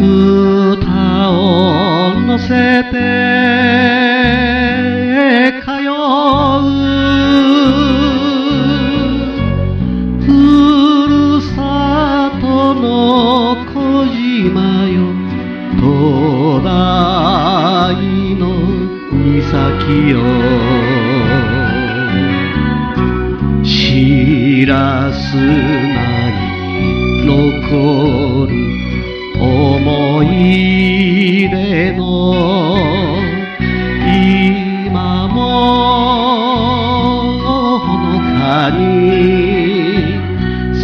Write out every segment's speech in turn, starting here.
歌をのせて通うふるさとの小島よ灯台の岬よ。知らすな残る思い出の今もほのかに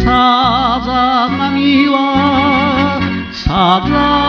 さざ波はさざ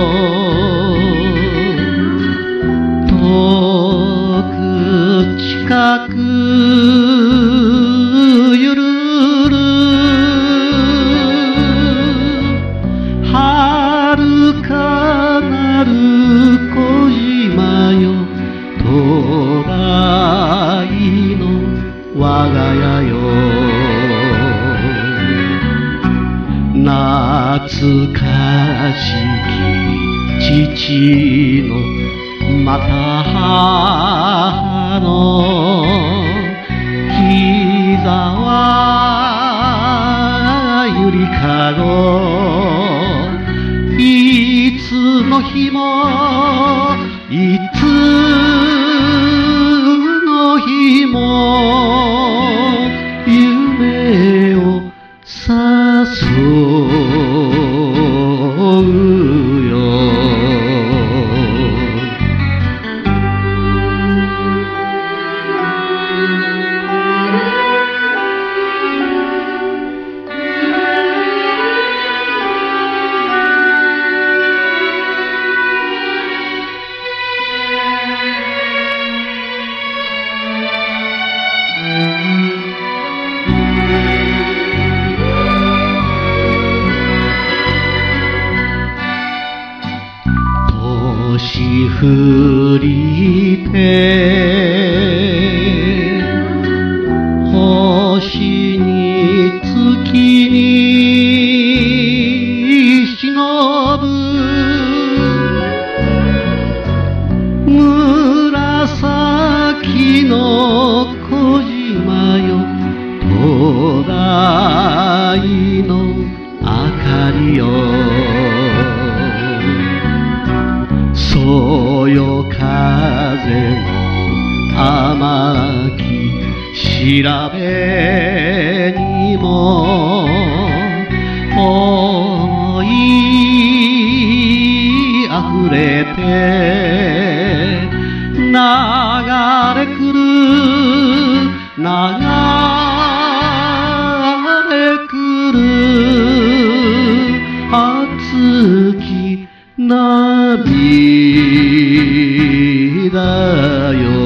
の懐かしき父のまた母の膝はゆりかごいつの日もいつの日もそ。年振りて平べにも思い溢れて流れくる流れくる熱き涙よ。